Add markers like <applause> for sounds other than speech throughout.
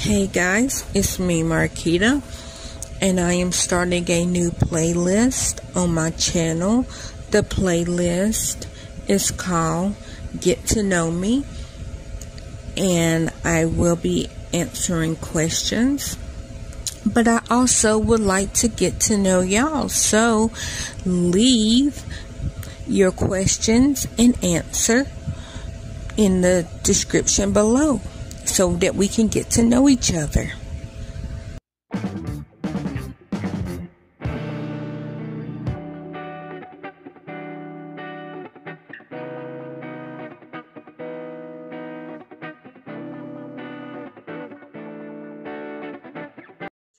Hey guys, it's me, Marquita, and I am starting a new playlist on my channel. The playlist is called Get to Know Me, and I will be answering questions. But I also would like to get to know y'all, so leave your questions and answer in the description below so that we can get to know each other.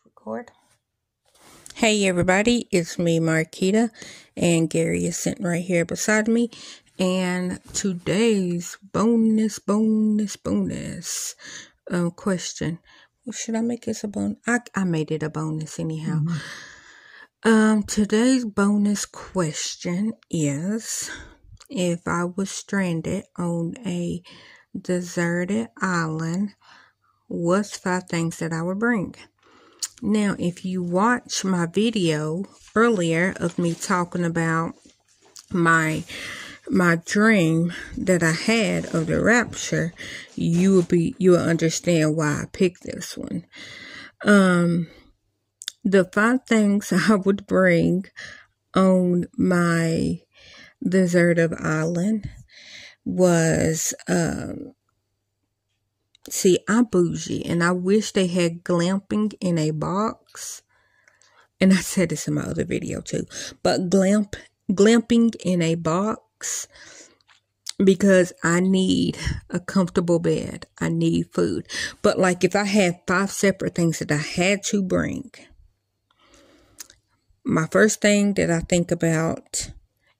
Record. Hey everybody, it's me Marquita and Gary is sitting right here beside me and today's bonus, bonus, bonus um, question. Well, should I make this a bonus? I, I made it a bonus anyhow. Mm-hmm. Um, today's bonus question is if I was stranded on a deserted island, what's five things that I would bring? Now, if you watch my video earlier of me talking about my my dream that I had of the rapture, you will be you will understand why I picked this one. Um the five things <laughs> I would bring on my deserted island was um see I'm bougie and I wish they had glamping in a box. And I said this in my other video too. But glamp glamping in a box because I need a comfortable bed. I need food. But like if I had five separate things that I had to bring, my first thing that I think about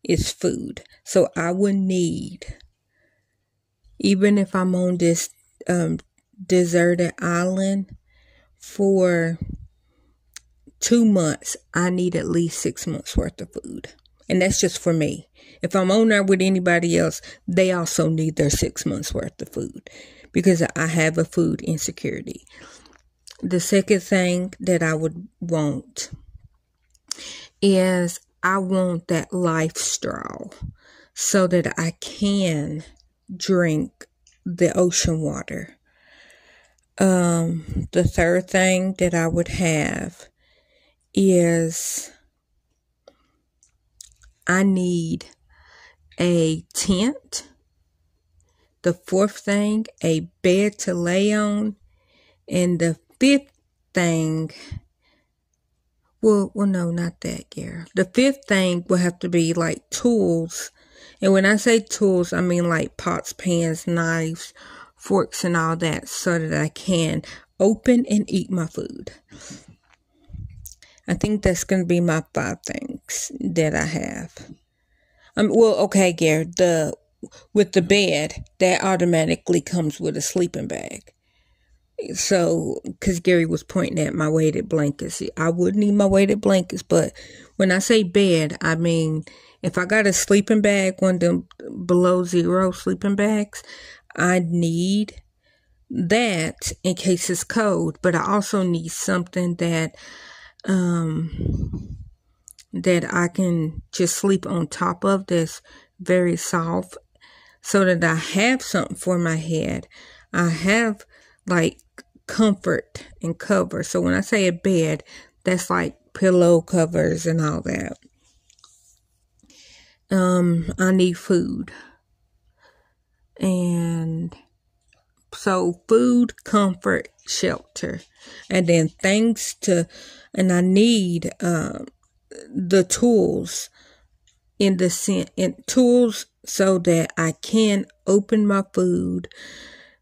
is food. So I would need, even if I'm on this um, deserted island for two months, I need at least six months worth of food. And that's just for me. If I'm on there with anybody else, they also need their six months worth of food because I have a food insecurity. The second thing that I would want is I want that life straw so that I can drink the ocean water. Um, the third thing that I would have is I need a tent. The fourth thing, a bed to lay on. And the fifth thing, well, well, no, not that, Gary. The fifth thing will have to be like tools. And when I say tools, I mean like pots, pans, knives, forks, and all that so that I can open and eat my food. I think that's going to be my five things that I have. Um, well, okay, Gary, the with the bed that automatically comes with a sleeping bag. So, because Gary was pointing at my weighted blankets, I would need my weighted blankets, but when I say bed, I mean if I got a sleeping bag, one of them below zero sleeping bags, I need that in case it's cold, but I also need something that um that I can just sleep on top of that's very soft so that I have something for my head. I have like comfort and cover. So when I say a bed, that's like pillow covers and all that. Um, I need food. And so food, comfort, shelter. And then thanks to and I need um the tools in the in tools so that I can open my food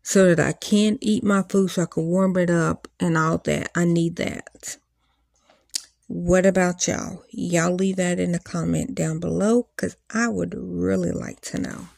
so that I can eat my food so I can warm it up and all that. I need that. What about y'all? Y'all leave that in the comment down below because I would really like to know.